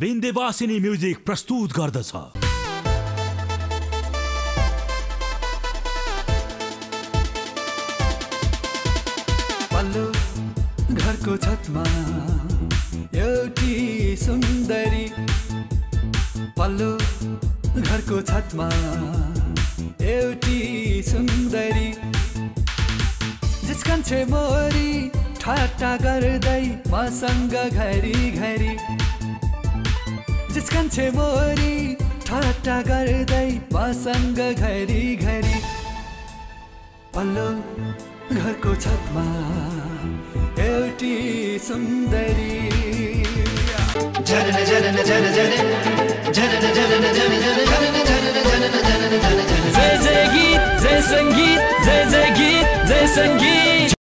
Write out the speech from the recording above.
विन्देवासिनी music प्रस्तुत गर्दछ। घरको छतमा एउटी सुन्दरी। पल्लो घरको छतमा एउटी सुन्दरी। जिस्कन्छे मोरी ठाट्टा गर्दै मसँग घरी घरी झिस्कन्छे मोरी ठट्टा गर्दै पसङ्ग घरी घरी पल्लो घरको छतमा एउटी सुन्दरी झरन झरन जय जय गीत जय सङ्गीत जय जय गीत जय सङ्गीत